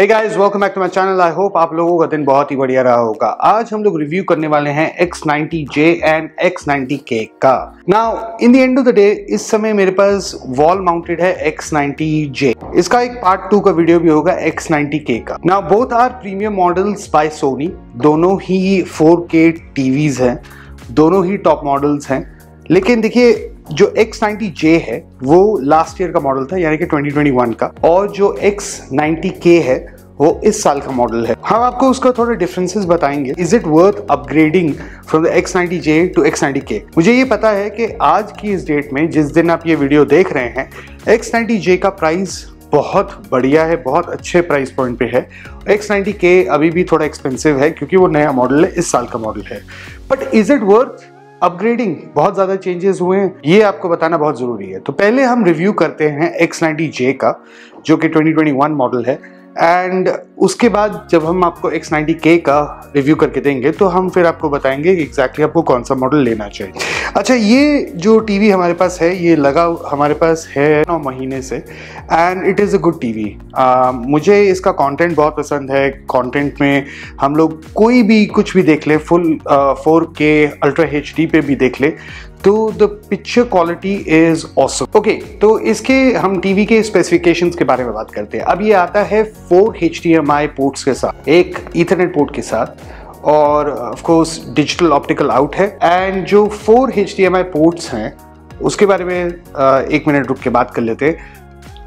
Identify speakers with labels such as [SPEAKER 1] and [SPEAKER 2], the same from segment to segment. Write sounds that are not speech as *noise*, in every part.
[SPEAKER 1] Hey guys, welcome back to my channel. I hope आप लोगों का दिन बहुत ही बढ़िया रहा होगा। आज हम लोग रिव्यू करने वाले हैं X90J एंड X90K का। Now, in the end of the day, इस समय मेरे पास वॉल माउंटेड है X90J इसका एक पार्ट टू का वीडियो भी होगा X90K का। Now, both are premium models by Sony दोनों ही 4K टीवीज हैं। दोनों ही टॉप मॉडल्स हैं। लेकिन देखिए जो X90J है, वो लास्ट ईयर का मॉडल था, यानी कि 2021 का। और जो X90K है, वो इस साल का मॉडल है। हम आपको उसका थोड़े डिफरेंसेस बताएँगे। Is it worth upgrading from the X90J to X90K मुझे ये पता है कि आज की इस डेट में, जिस दिन आप ये वीडियो देख रहे हैं X90J का प्राइस बहुत बढ़िया है, बहुत अच्छे प्राइस पॉइंट पे है। X90K अभी भी थोड़ा एक्सपेंसिव है, क्योंकि वो नया मॉडल है, इस साल का मॉडल है। But is it worth upgrading बहुत ज़्यादा चेंजेस हुए हैं। ये आपको बताना बहुत ज़रूरी है। तो पहले हम रिव्यू करते हैं X90J का, जो कि 2021 मॉडल है। एंड उसके बाद जब हम आपको X90K का रिव्यू करके देंगे तो हम फिर आपको बताएँगे कि एग्जैक्टली आपको कौन सा मॉडल लेना चाहिए। अच्छा ये जो टीवी हमारे पास है, ये लगा हमारे पास है नौ महीने से and it is a good TV मुझे इसका कंटेंट बहुत पसंद है। कंटेंट में हम लोग कोई भी कुछ भी देख ले full four K ultra HD पे भी देख ले तो the picture quality is awesome okay तो इसके हम टीवी के स्पेसिफिकेशंस के बारे में बात करते हैं। अब ये आता है फोर एच पोर्ट्स के साथ, एक ईथरनेट पोर्ट के साथ और of course digital optical out है। एंड जो फोर एच पोर्ट्स हैं, उसके बारे में एक मिनट रुक के बात कर लेते हैं।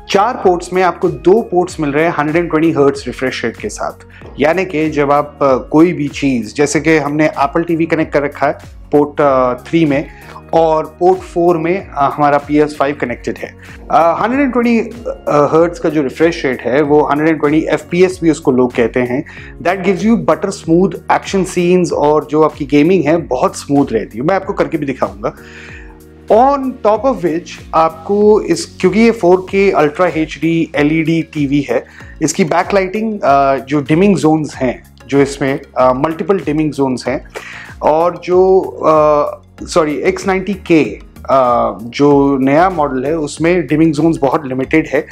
[SPEAKER 1] चार पोर्ट्स में आपको दो पोर्ट्स मिल रहे हैं 120 ट्वेंटी हर्ट्स रिफ्रेश रेट के साथ। यानी कि जब आप कोई भी चीज़, जैसे कि हमने एप्पल टीवी कनेक्ट कर रखा है पोर्ट थ्री में और पोर्ट फोर में हमारा पी एस फाइव कनेक्टेड है। हंड्रेड एंड ट्वेंटी हर्ट्स का जो रिफ्रेश रेट है, वो hundred and twenty F P S भी उसको लोग कहते हैं। That gives you butter smooth action scenes और जो आपकी गेमिंग है, बहुत स्मूथ रहती है। मैं आपको करके भी दिखाऊँगा। ऑन टॉप ऑफ़ विच आपको इस, क्योंकि ये 4K ultra H D L E D TV है, इसकी बैक लाइटिंग जो डिमिंग जोन्स हैं, जो इसमें मल्टीपल डिमिंग जोन्स हैं, और जो सॉरी एक्स नाइन्टी के जो नया मॉडल है उसमें डिमिंग जोन्स बहुत लिमिटेड है।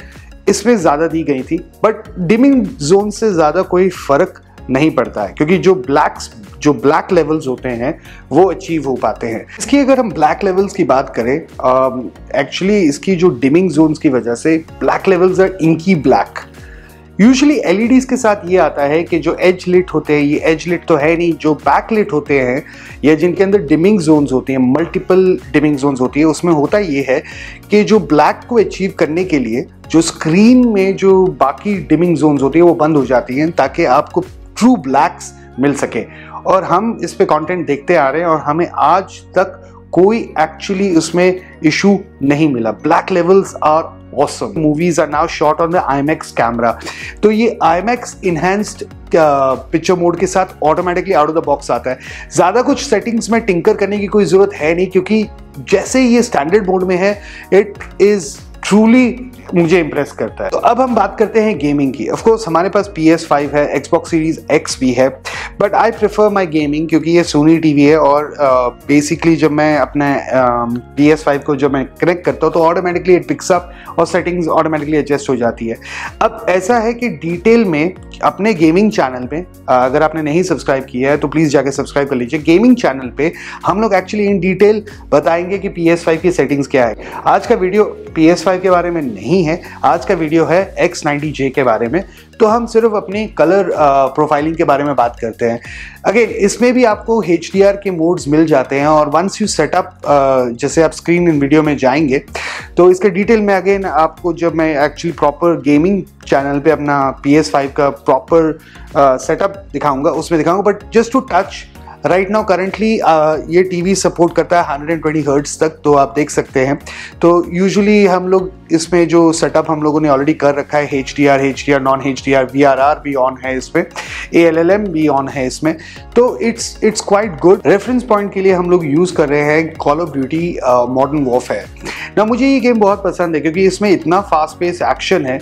[SPEAKER 1] इसमें ज़्यादा दी गई थी बट डिमिंग जोन से ज़्यादा कोई फ़र्क नहीं पड़ता है क्योंकि जो ब्लैक जो ब्लैक लेवल्स होते हैं वो अचीव हो पाते हैं। इसकी अगर हम ब्लैक लेवल्स की बात करें एक्चुअली uh, इसकी जो डिमिंग जोन्स की वजह से black levels are inky black usually LEDs के साथ ये आता है कि जो एज लिट होते हैं, ये एज लिट तो है नहीं, जो बैक लिट होते हैं, या जिनके अंदर डिमिंग जोन्स होती हैं मल्टीपल डिमिंग जोन्स होती है, उसमें होता ये है कि जो ब्लैक को अचीव करने के लिए, जो स्क्रीन में जो बाकी डिमिंग जोन्स होती है, वो बंद हो जाती हैं, ताकि आपको ट्रू ब्लैक्स मिल सके। और हम इस पर कंटेंट देखते आ रहे हैं, और हमें आज तक कोई एक्चुअली उसमें इशू नहीं मिला। Black levels are awesome. Movies are now shot on the IMAX camera. तो ये IMAX enhanced पिक्चर मोड के साथ automatically out of the box आता है ज़्यादा कुछ सेटिंग्स में टिंकर करने की कोई ज़रूरत है नहीं, क्योंकि जैसे ही ये स्टैंडर्ड मोड में है इट इज़ ट्रूली मुझे इंप्रेस करता है तो अब हम बात करते हैं गेमिंग की ऑफ़ कोर्स हमारे पास पी एस फाइव है एक्सबॉक्स सीरीज़ एक्स भी है but I prefer my gaming क्योंकि ये सोनी टी वी है और बेसिकली uh, जब मैं अपने पी एस फाइव को जब मैं कनेक्ट करता हूँ तो ऑटोमेटिकली इट पिक्सअप और सेटिंग्स ऑटोमेटिकली एडजस्ट हो जाती है। अब ऐसा है कि डिटेल में अपने गेमिंग चैनल पे अगर आपने नहीं सब्सक्राइब किया है तो प्लीज़ जाके सब्सक्राइब कर लीजिए। गेमिंग चैनल पे हम लोग एक्चुअली इन डिटेल बताएँगे कि पी एस फाइव की सेटिंग्स क्या है। आज का वीडियो पी एस फाइव के बारे में नहीं है। आज का वीडियो है एक्स नाइनटी जे के बारे में। तो हम सिर्फ़ अपनी कलर प्रोफाइलिंग के बारे में बात करते हैं। अगेन इसमें भी आपको HDR के मोड्स मिल जाते हैं और वंस यू सेटअप जैसे आप स्क्रीन इन वीडियो में जाएँगे तो इसके डिटेल में अगेन आपको जब मैं एक्चुअली प्रॉपर गेमिंग चैनल पे अपना पी एस फाइव का प्रॉपर सेटअप दिखाऊँगा, उसमें दिखाऊँगा but just to touch right now currently ये टीवी सपोर्ट करता है 120 हर्ट्स तक तो आप देख सकते हैं। तो यूजुअली हम लोग इसमें जो सेटअप हम लोगों ने ऑलरेडी कर रखा है H D R H D R non H D R V R R भी ऑन है इसमें ए एल एल एम भी ऑन है इसमें तो it's it's quite good reference point के लिए हम लोग यूज़ कर रहे हैं कॉल ऑफ़ ड्यूटी मॉडर्न वॉफ है ना मुझे ये गेम बहुत पसंद है, क्योंकि इसमें इतना फास्ट पेस एक्शन है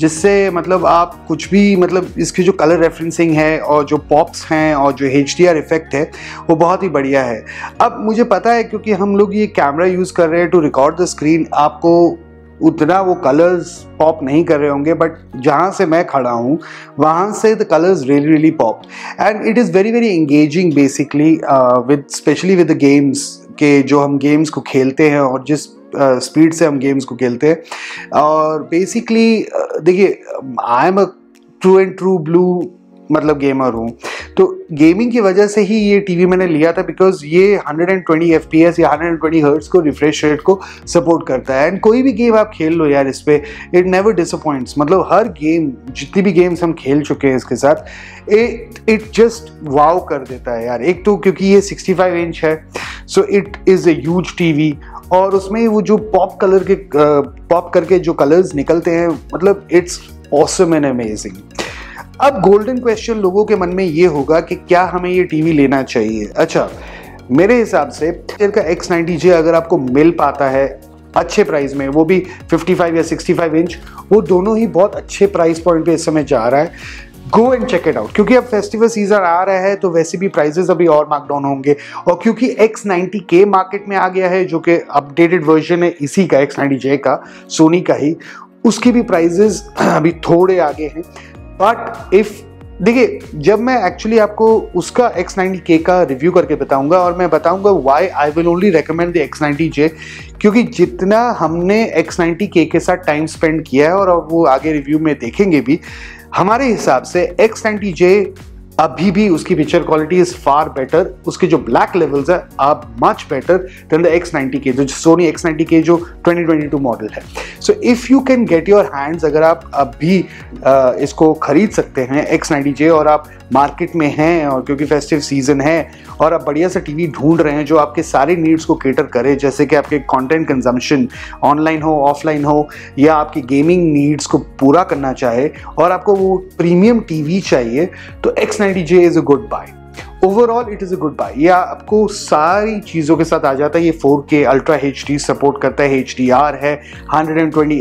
[SPEAKER 1] जिससे मतलब आप कुछ भी मतलब इसकी जो कलर रेफरेंसिंग है और जो पॉप्स हैं और जो एचडीआर इफ़ेक्ट है, वो बहुत ही बढ़िया है। अब मुझे पता है क्योंकि हम लोग ये कैमरा यूज़ कर रहे हैं टू रिकॉर्ड द स्क्रीन आपको उतना वो कलर्स पॉप नहीं कर रहे होंगे बट जहाँ से मैं खड़ा हूँ, वहाँ से the colours really really pop and it is very very engaging basically with specially with the games के, जो हम गेम्स को खेलते हैं और जिस स्पीड से हम गेम्स को खेलते हैं। और बेसिकली देखिए I am a true and true blue मतलब गेमर हूँ। तो गेमिंग की वजह से ही ये टीवी मैंने लिया था बिकॉज़ ये 120 एफपीएस या 120 हर्ट्स को रिफ्रेश रेट को सपोर्ट करता है। एंड कोई भी गेम आप खेल लो यार इस पर इट नेवर डिसअपॉइंट्स मतलब हर गेम जितनी भी गेम्स हम खेल चुके हैं इसके साथ इट जस्ट वाव कर देता है यार। एक तो क्योंकि ये 65 इंच है so it is a huge TV और उसमें वो जो पॉप कलर के पॉप करके जो कलर्स निकलते हैं मतलब इट्स ऑसम एंड अमेजिंग अब गोल्डन क्वेश्चन लोगों के मन में ये होगा कि क्या हमें ये टीवी लेना चाहिए? अच्छा मेरे हिसाब से का एक्स नाइनटी जे अगर आपको मिल पाता है अच्छे प्राइस में, वो भी 55 या 65 इंच वो दोनों ही बहुत अच्छे प्राइस पॉइंट पे इस समय जा रहा है। Go and check it out क्योंकि अब फेस्टिवल सीज़न आ रहा है तो वैसे भी प्राइजेस अभी और मार्कडाउन होंगे। और क्योंकि एक्स नाइनटी के मार्केट में आ गया है, जो कि अपडेटेड वर्जन है, इसी का एक्स नाइनटी जे का सोनी का ही, उसकी भी प्राइजेस *clears throat* अभी थोड़े आगे हैं। बट इफ़ देखिए, जब मैं एक्चुअली आपको उसका एक्स नाइनटी के का रिव्यू करके बताऊँगा, और मैं बताऊँगा why I will only recommend the X ninety J क्योंकि जितना हमने एक्स नाइनटी के के साथ टाइम स्पेंड किया है, और अब वो आगे रिव्यू में देखेंगे भी हमारे हिसाब से एक्स एंटी जे अभी भी उसकी picture quality is far better उसके जो ब्लैक लेवल्स है are much better than the X ninety K जो सोनी एक्स नाइनटी के जो 2022 मॉडल है। So if you can get your hands अगर आप अभी इसको खरीद सकते हैं एक्स नाइनटी जे और आप मार्केट में हैं और क्योंकि फेस्टिव सीज़न है और आप बढ़िया सा टीवी ढूंढ रहे हैं जो आपके सारे नीड्स को केटर करे, जैसे कि आपके कंटेंट कंजम्पशन ऑनलाइन हो ऑफलाइन हो, या आपकी गेमिंग नीड्स को पूरा करना चाहे और आपको वो प्रीमियम टीवी चाहिए तो X ninety J is a good buy overall it is a good buy या आपको सारी चीज़ों के साथ आ जाता है। ये 4K अल्ट्रा एच सपोर्ट करता है। एच है। 120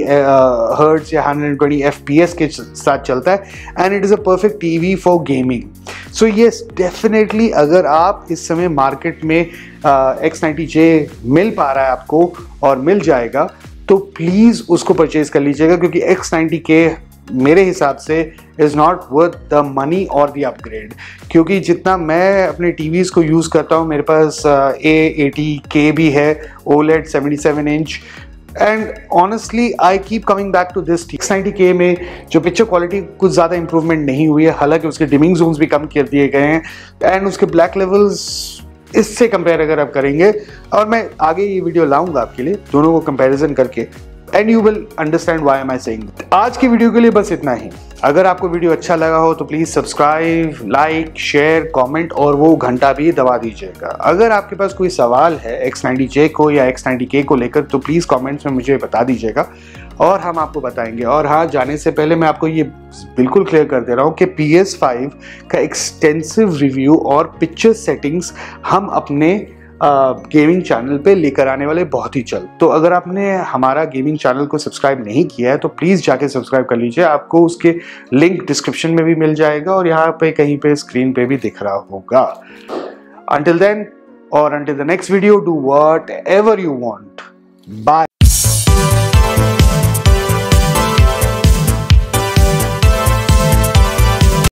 [SPEAKER 1] हर्ट्स या 120 एफ़ के साथ चलता है। And it is a perfect TV for gaming so yes definitely अगर आप इस समय मार्केट में एक्स नाइन्टी जे मिल पा रहा है आपको और मिल जाएगा तो प्लीज़ उसको परचेज कर लीजिएगा, क्योंकि एक्स नाइन्टी के मेरे हिसाब से is not worth the money और द अपग्रेड क्योंकि जितना मैं अपने टीवीज़ को यूज़ करता हूँ, मेरे पास ए एटी के भी है OLED 77 inch and honestly I keep coming back to this six ninety K में जो पिक्चर क्वालिटी कुछ ज़्यादा इंप्रूवमेंट नहीं हुई है, हालाँकि उसके डिमिंग जोन्स भी कम कर दिए गए हैं एंड उसके ब्लैक लेवल्स इससे कंपेयर अगर आप करेंगे, और मैं आगे ये वीडियो लाऊँगा आपके लिए, दोनों को कंपैरिजन करके। And you will understand why am I saying आज की वीडियो के लिए बस इतना ही। अगर आपको वीडियो अच्छा लगा हो तो please subscribe like share comment और वो घंटा भी दबा दीजिएगा। अगर आपके पास कोई सवाल है एक्स नाइनटी जे को या एक्स नाइनटी के को लेकर तो प्लीज़ कमेंट्स में मुझे बता दीजिएगा और हम आपको बताएँगे। और हाँ जाने से पहले मैं आपको ये बिल्कुल क्लियर कर दे रहा हूँ कि पी एस फाइव का एक्सटेंसिव रिव्यू और पिक्चर सेटिंग्स हम अपने गेमिंग चैनल पे लेकर आने वाले बहुत ही जल्द। तो अगर आपने हमारा गेमिंग चैनल को सब्सक्राइब नहीं किया है तो प्लीज़ जाके सब्सक्राइब कर लीजिए। आपको उसके लिंक डिस्क्रिप्शन में भी मिल जाएगा और यहाँ पे कहीं पे स्क्रीन पे भी दिख रहा होगा। अंटिल देन और until the next video do whatever you want bye